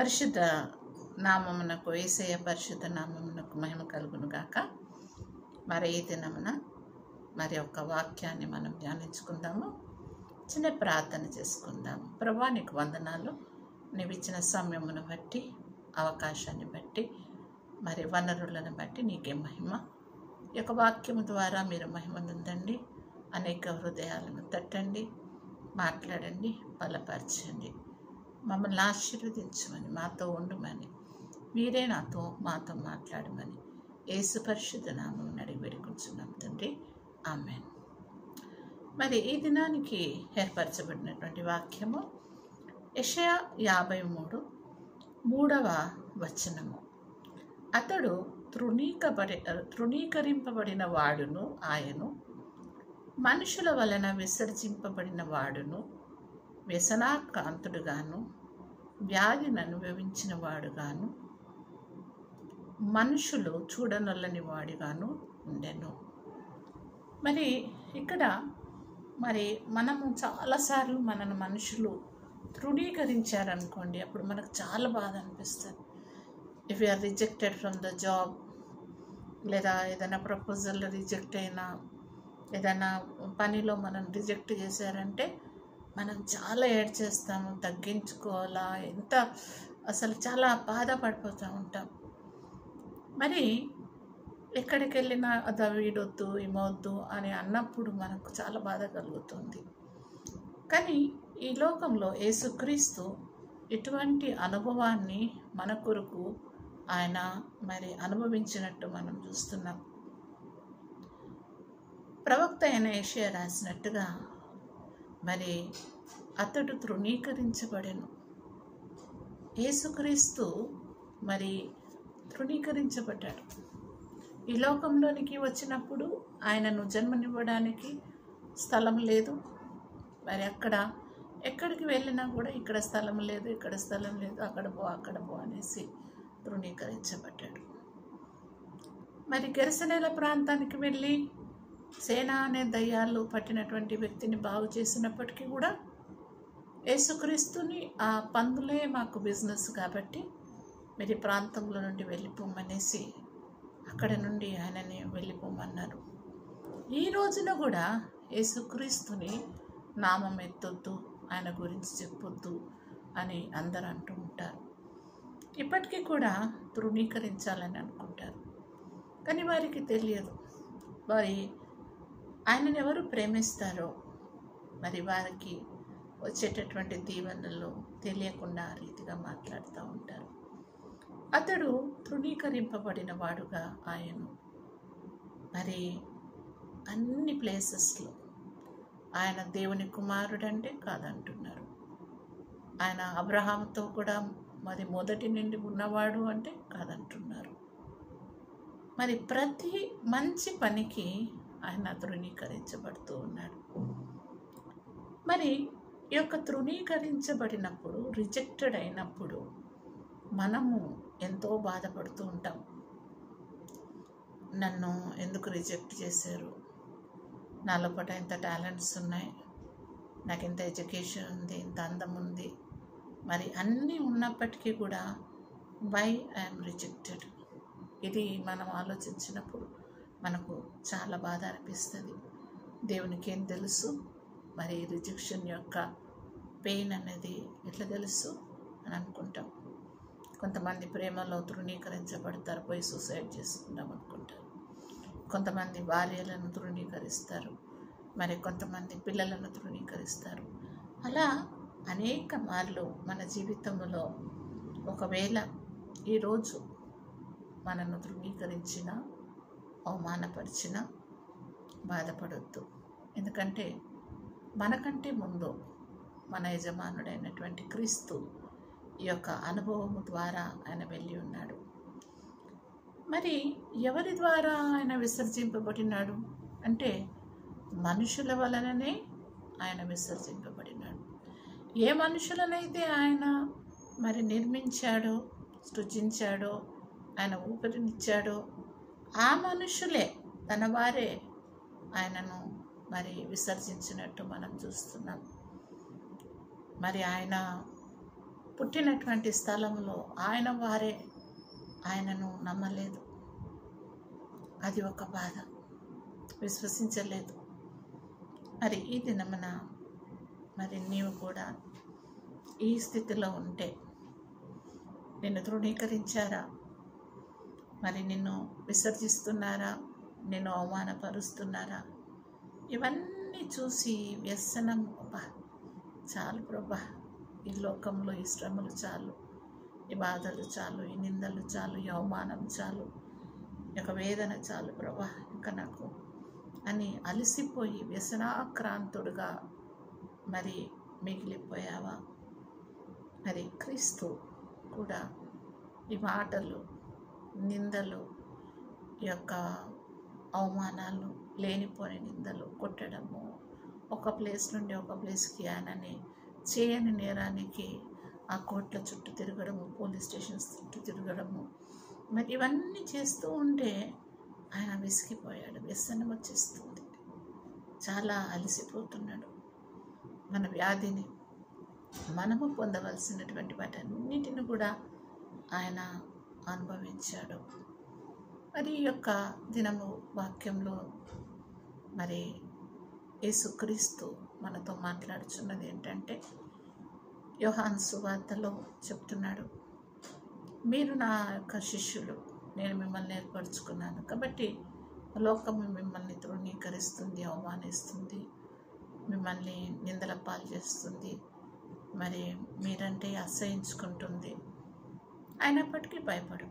పరిశుద్ధ నామమునకు ఏసయ్య పరిశుద్ధ నామమునకు మహిమ కలుగును గాక మరి ఈ దినమున మరి ఒక వాక్యాన్ని మనం ధ్యానించుకుందాము. చిన్న ప్రార్థన చేసుకుందాం ప్రభా నీకు వందనాలు. నీవు ఇచ్చిన సమయమును బట్టి అవకాశాన్ని బట్టి మరి వనరులను బట్టి నీకే మహిమ. ఈ యొక్క వాక్యము ద్వారా మీరు మహిమనుందండి అనేక హృదయాలను తట్టండి. మాట్లాడండి. బలపరచండి. మమ్మల్ని ఆశీర్వదించమని మాతో ఉండమని మీరే నాతో మాతో మాట్లాడమని యేసు పరిశుద్ధ నామం అడిగి వేడుకుంటున్నాం తండ్రి. ఆమె మరి ఈ దినానికి ఏర్పరచబడినటువంటి వాక్యము యషయా యాభై మూడు మూడవ వచనము. అతడు తృణీకబడి తృణీకరింపబడిన వాడును ఆయను. మనుషుల వలన విసర్జింపబడిన వాడును వ్యసనాక్రాంతుడుగాను వ్యాధిని అనుభవించిన వాడుగాను మనుషులు చూడనొల్లని వాడిగాను ఉండెను. మరి ఇక్కడ మరి మనము చాలాసార్లు మనను మనుషులు తృణీకరించారనుకోండి అప్పుడు మనకు చాలా బాధ అనిపిస్తుంది if are rejected from the job లేదా ఏదైనా ప్రపోజల్ రిజెక్ట్ అయినా ఏదైనా పనిలో మనం రిజెక్ట్ చేశారంటే మనం చాలా ఏడ్ చేస్తాము తగ్గించుకోవాలా ఎంత అసలు చాలా బాధపడిపోతూ ఉంటాం. మరి ఎక్కడికి వెళ్ళినా అది వీడొద్దు ఇమొద్దు అని అన్నప్పుడు మనకు చాలా బాధ కలుగుతుంది. కానీ ఈ లోకంలో యేసుక్రీస్తు ఇటువంటి అనుభవాన్ని మన కొరకు ఆయన మరి అనుభవించినట్టు మనం చూస్తున్నాం. ప్రవక్త అయిన ఏషియా రాసినట్టుగా మరి అతడు తృణీకరించబడెను. యేసుక్రీస్తు మరి తృణీకరించబడ్డాడు. ఈ లోకంలోనికి వచ్చినప్పుడు ఆయనను జన్మనివ్వడానికి స్థలం లేదు. మరి అక్కడ ఎక్కడికి వెళ్ళినా కూడా ఇక్కడ స్థలం లేదు ఇక్కడ స్థలం లేదు అక్కడ పో అక్కడ పో అనేసి తృణీకరించబడ్డాడు. మరి గెరసనేల ప్రాంతానికి వెళ్ళి సేన అనే దయ్యాలు పట్టినటువంటి వ్యక్తిని బాగు చేసినప్పటికీ కూడా యేసుక్రీస్తుని ఆ పందులే మాకు బిజినెస్ కాబట్టి మీరు ప్రాంతంలో నుండి వెళ్ళిపోమనేసి అక్కడ నుండి ఆయనని వెళ్ళిపోమన్నారు. ఈ రోజున కూడా యేసుక్రీస్తుని నామం ఎత్తొద్దు ఆయన గురించి చెప్పొద్దు అని అందరు అంటూ ఉంటారు. ఇప్పటికీ కూడా తృణీకరించాలని అనుకుంటారు. కానీ వారికి తెలియదు. వారి ఆయనను ఎవరు ప్రేమిస్తారో మరి వారికి వచ్చేటటువంటి దీవెనలు తెలియకుండా ఆ రీతిగా మాట్లాడుతూ ఉంటారు. అతడు తృణీకరింపబడిన వాడుగా ఆయన. మరి అన్ని ప్లేసెస్లో ఆయన దేవుని కుమారుడంటే కాదంటున్నారు. ఆయన అబ్రహాంతో కూడా మరి మొదటి నుండి ఉన్నవాడు అంటే కాదంటున్నారు. మరి ప్రతి మంచి పనికి ఆయన తృణీకరించబడుతూ ఉన్నాడు. మరి ఈ యొక్క తృణీకరించబడినప్పుడు రిజెక్టెడ్ అయినప్పుడు మనము ఎంతో బాధపడుతూ ఉంటాం. నన్ను ఎందుకు రిజెక్ట్ చేశారు? నా లోపల ఇంత టాలెంట్స్ ఉన్నాయి. నాకు ఇంత ఎడ్యుకేషన్ ఉంది ఇంత అందం ఉంది. మరి అన్నీ ఉన్నప్పటికీ కూడా వై ఐఎమ్ రిజెక్టెడ్? ఇది మనం ఆలోచించినప్పుడు మనకు చాలా బాధ అనిపిస్తుంది. దేవునికి ఏం తెలుసు? మరి రిజెక్షన్ యొక్క పెయిన్ అనేది ఎట్లా తెలుసు? అని అనుకుంటాం. కొంతమంది ప్రేమలో తృణీకరించబడతారు పోయి సూసైడ్ చేసుకుందాం అనుకుంటారు. కొంతమంది భార్యలను తృణీకరిస్తారు. మరి కొంతమంది పిల్లలను తృణీకరిస్తారు. అలా అనేక మార్లు మన జీవితంలో ఒకవేళ ఈరోజు మనను తృణీకరించిన అవమానపరిచిన బాధపడొద్దు. ఎందుకంటే మనకంటే ముందు మన యజమానుడైనటువంటి క్రీస్తు ఈ యొక్క అనుభవము ద్వారా ఆయన వెళ్ళి ఉన్నాడు. మరి ఎవరి ద్వారా ఆయన విసర్జింపబడినాడు? అంటే మనుషుల వలననే ఆయన విసర్జింపబడినాడు. ఏ మనుషులనైతే ఆయన మరి నిర్మించాడో సృజించాడో ఆయన ఊపిరినిచ్చాడో ఆ మనుషులే తన వారే ఆయనను మరి విసర్జించినట్టు మనం చూస్తున్నాం. మరి ఆయన పుట్టినటువంటి స్థలంలో ఆయన వారే ఆయనను నమ్మలేదు. అది ఒక బాధ. విశ్వసించలేదు. మరి ఈ దినమున మరి నీవు కూడా ఈ స్థితిలో ఉంటే నిన్ను తృణీకరించారా? మరి నిన్ను విసర్జిస్తున్నారా? నిన్ను అవమానపరుస్తున్నారా? ఇవన్నీ చూసి వ్యసనం. అబ్బా చాలు ప్రభా ఈ లోకంలో ఈ శ్రమలు చాలు ఈ బాధలు చాలు ఈ నిందలు చాలు ఈ అవమానం చాలు యొక్క వేదన చాలు ప్రభా ఇంకా నాకు అని అలసిపోయి వ్యసనాక్రాంతుడుగా మరి మిగిలిపోయావా? మరి క్రీస్తు కూడా ఈ మాటలు నిందలు యొక్క అవమానాలు లేనిపోని నిందలు కొట్టడము ఒక ప్లేస్ నుండి ఒక ప్లేస్కి ఆయనని చేయని నేరానికి ఆ కోట్ల చుట్టూ తిరగడము పోలీస్ స్టేషన్స్ చుట్టూ తిరగడము మరి ఇవన్నీ చేస్తూ ఉంటే ఆయన విసిగిపోయాడు వ్యసనం వచ్చేస్తుంది. చాలా అలసిపోతున్నాడు. మన వ్యాధిని మనము పొందవలసినటువంటి వాటన్నిటిని కూడా ఆయన అనుభవించాడు. మరి ఈ యొక్క దినము వాక్యంలో మరి యేసుక్రీస్తు మనతో మాట్లాడుచున్నది ఏంటంటే యోహాన్ సువార్తలో చెప్తున్నాడు మీరు నా యొక్క శిష్యులు నేను మిమ్మల్ని ఏర్పరచుకున్నాను. కాబట్టి లోకము మిమ్మల్ని తృణీకరిస్తుంది అవమానిస్తుంది మిమ్మల్ని నిందల పాలు చేస్తుంది. మరి మీరంటే అసహించుకుంటుంది. అయినప్పటికీ భయపడు